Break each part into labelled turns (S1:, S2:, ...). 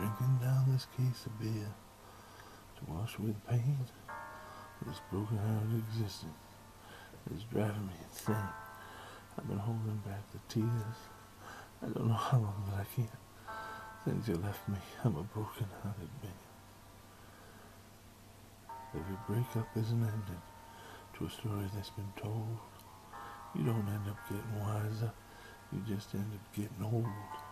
S1: drinking down this case of beer to wash away the pain of this broken hearted existence is driving me insane. I've been holding back the tears. I don't know how long, but I can't. Since you left me, I'm a broken hearted man. Every breakup is an ending to a story that's been told. You don't end up getting wiser, you just end up getting old.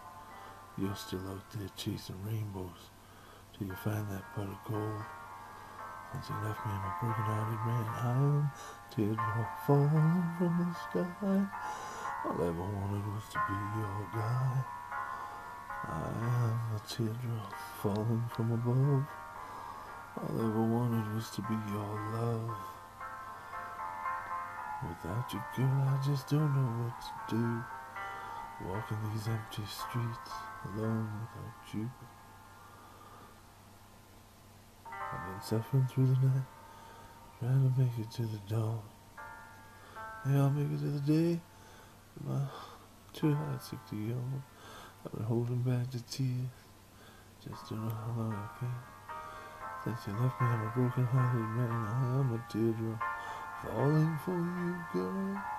S1: You're still out there chasing rainbows till you find that pot of gold. Since you left me, I'm a broken-hearted man. I am teardrop falling from the sky. All I ever wanted was to be your guy. I am a teardrop falling from above. All I ever wanted was to be your love. Without you, girl, I just don't know what to do. Walking these empty streets alone without you. I've been suffering through the night, trying to make it to the dawn. Yeah, I'll make it to the day, my too hot, sick to yawn. I've been holding back the tears, just don't know how long I can. Since you left me, I'm a broken-hearted man. I am a teardrop falling for you, girl.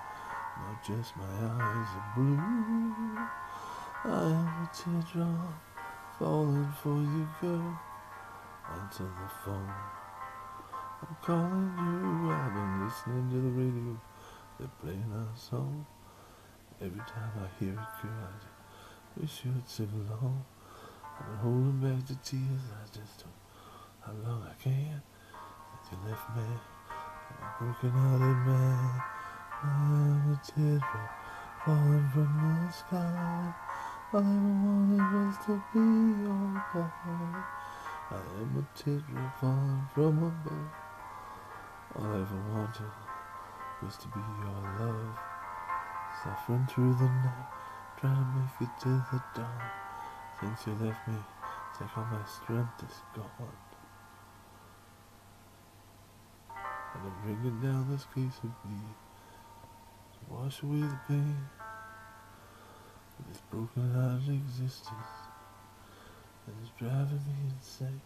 S1: Just my eyes are blue. I am a teardrop falling for you, girl. Answer the phone. I'm calling you. I've been listening to the radio. They're playing our song. Every time I hear it, girl, I wish you would sing along. I've been holding back the tears. I just don't how long I can. Since you left me, I'm a broken-hearted man. Teardrop falling from the sky. All I wanted was to be your boy. I am a teardrop falling from above. All I ever wanted was to be your love. Suffering through the night, trying to make it to the dawn. Since you left me, it's like all my strength is gone. And I'm drinking down this piece of to wash away the pain of this broken-hearted existence that is driving me insane.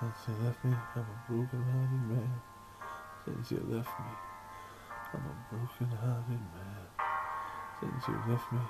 S1: Since you left me, I'm a broken-hearted man. Since you left me, I'm a broken-hearted man. Since you left me,